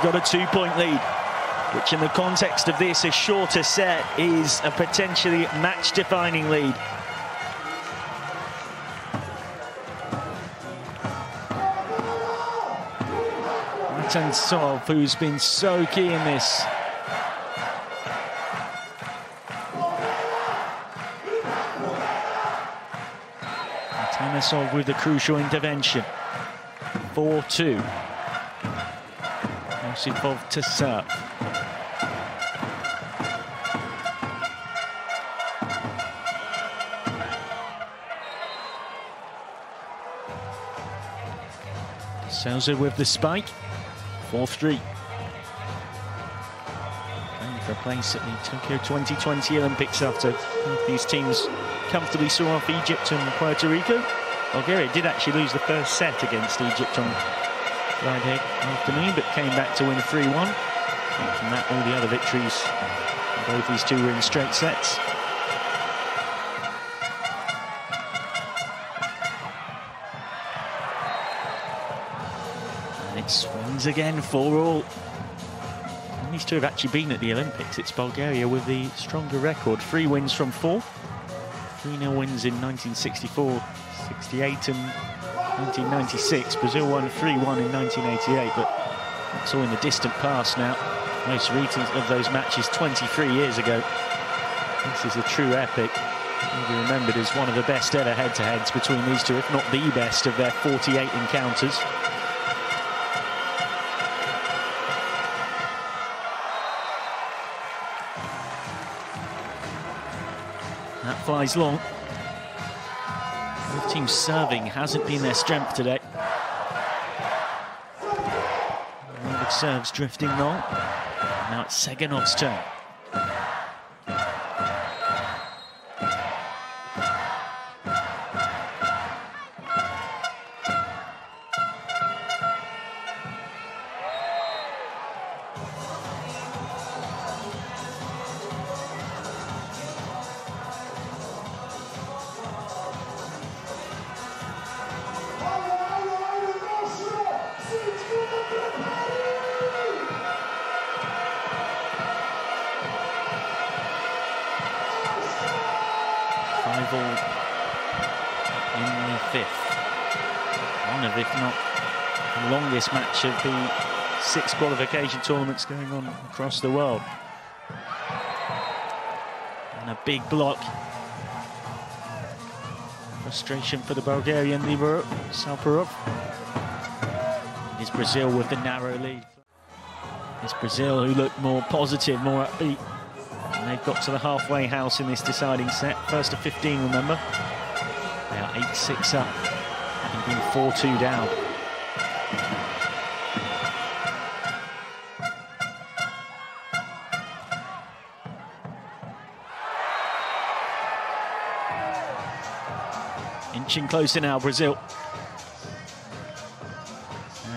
They've got a two-point lead, which in the context of this, a shorter set is a potentially match-defining lead. Matansov, who's been so key in this. Matansov with the crucial intervention. 4-2. Osipov to serve. Souza with the spike. 4-3. Playing for a place at the Tokyo 2020 Olympics after these teams comfortably saw off Egypt and Puerto Rico. Bulgaria did actually lose the first set against Egypt on Friday afternoon, but came back to win 3-1. From that, all the other victories, both these two were in straight sets. And it swings again, for all. These two have actually been at the Olympics. It's Bulgaria with the stronger record. Three wins from four. 3-0 wins in 1964, 68 and 1996. Brazil won 3-1 in 1988, but that's all in the distant past now. Most recent of those matches 23 years ago. This is a true epic. Be remembered as one of the best ever head-to-heads between these two, if not the best of their 48 encounters. That flies long. Teams serving hasn't been their strength today. Serves drifting long. Now it's Seganov's turn. If not the longest match of the six qualification tournaments going on across the world. And a big block. Frustration for the Bulgarian libero, Salparov. It's Brazil with the narrow lead. It's Brazil who look more positive, more upbeat. And they've got to the halfway house in this deciding set. First to 15, remember. They are 8-6 up and being 4-2 down. Inching closer now, Brazil.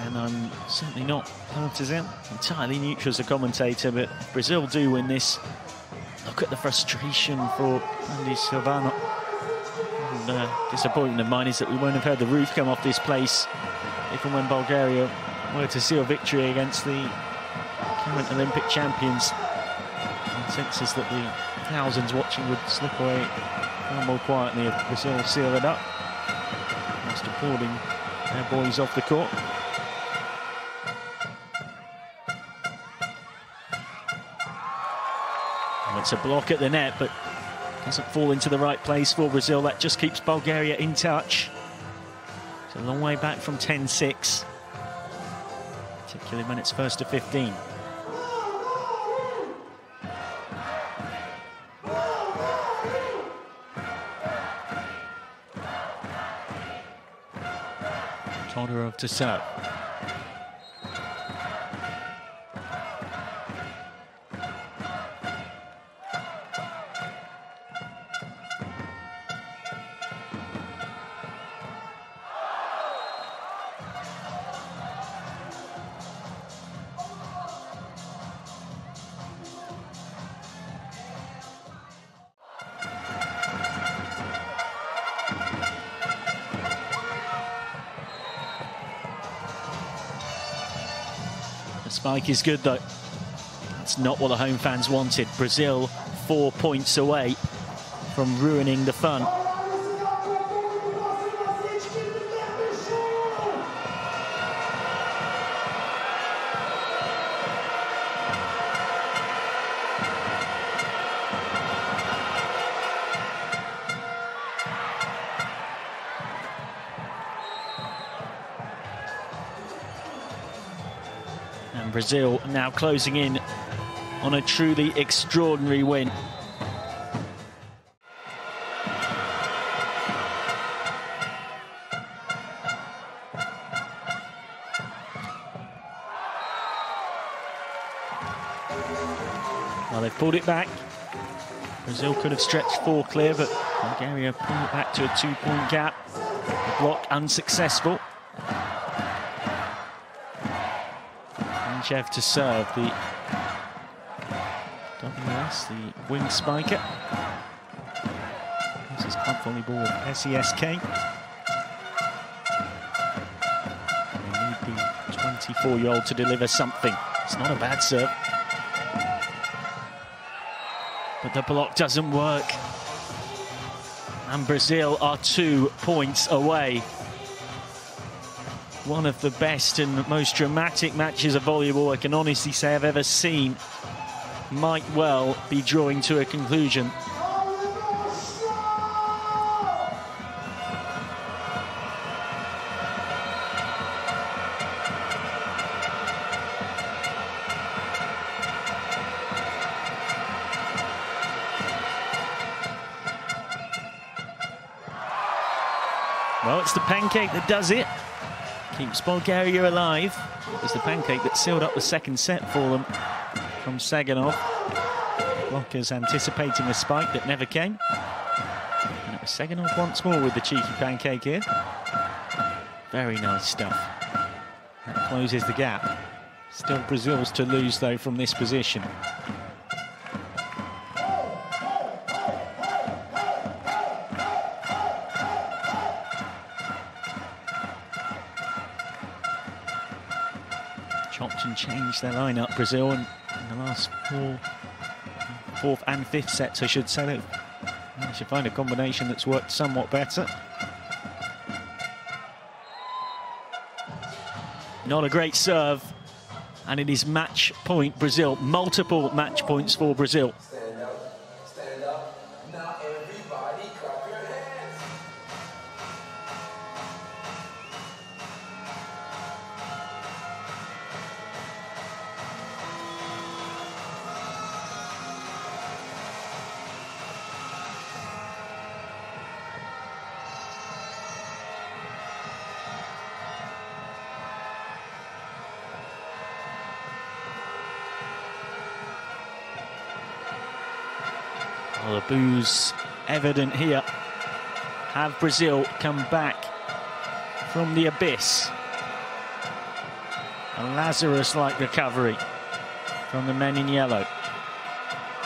And I'm certainly not partisan, entirely neutral as a commentator, but Brazil do win this. Look at the frustration for Andy Silvano. And, uh, disappointment of mine is that we won't have heard the roof come off this place if and when Bulgaria were to seal victory against the current Olympic champions. The sense that the thousands watching would slip away far more quietly if Brazil seal it up. Whilst applauding their boys off the court. It's a block at the net, but doesn't fall into the right place for Brazil. That just keeps Bulgaria in touch. It's a long way back from 10-6, particularly when it's first to 15. Todorov to serve. Spike is good though. It's not what the home fans wanted. Brazil four points away from ruining the fun. Brazil now closing in on a truly extraordinary win. Well, they've pulled it back. Brazil could have stretched four clear, but Bulgaria pulled it back to a two-point gap. The block unsuccessful. Anchev to serve the WS, the wing spiker. This is club volleyball with SESK. They need the 24-year-old to deliver something. It's not a bad serve. But the block doesn't work. And Brazil are two points away. One of the best and most dramatic matches of volleyball I can honestly say I've ever seen might well be drawing to a conclusion. Well, it's the pancake that does it. Keeps Bulgaria alive. It's the pancake that sealed up the second set for them from Seganov. Blockers anticipating a spike that never came. And it was Seganov once more with the cheeky pancake here. Very nice stuff. That closes the gap. Still Brazil's to lose, though, from this position. Chopped and changed their lineup, Brazil, and in the last four, fourth and fifth sets, I should say. They should find a combination that's worked somewhat better. Not a great serve, and it is match point Brazil. Multiple match points for Brazil. Well, the boos evident here. Have Brazil come back from the abyss? A Lazarus-like recovery from the men in yellow.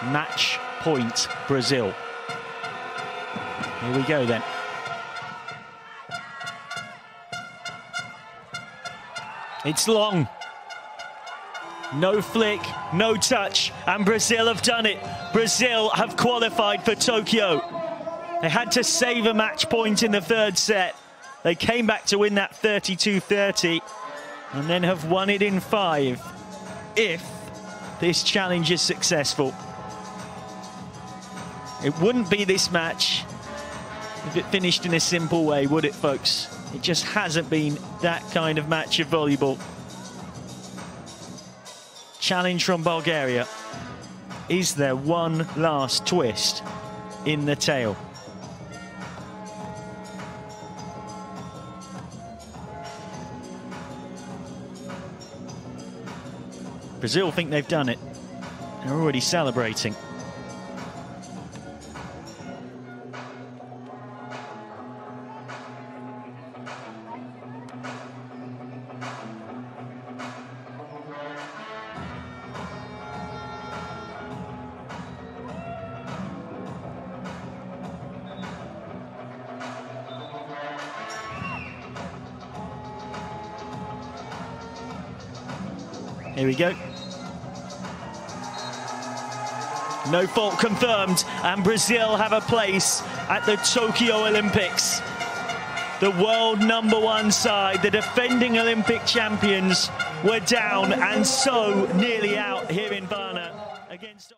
Match point Brazil. Here we go then. It's long. No flick, no touch, and Brazil have done it. Brazil have qualified for Tokyo. They had to save a match point in the third set. They came back to win that 32-30 and then have won it in five if this challenge is successful. It wouldn't be this match if it finished in a simple way, would it, folks? It just hasn't been that kind of match of volleyball challenge from Bulgaria. Is there one last twist in the tail? Brazil think they've done it. They're already celebrating. Here we go. No fault confirmed, and Brazil have a place at the Tokyo Olympics. The world number one side, the defending Olympic champions, were down and so nearly out here in Varna against.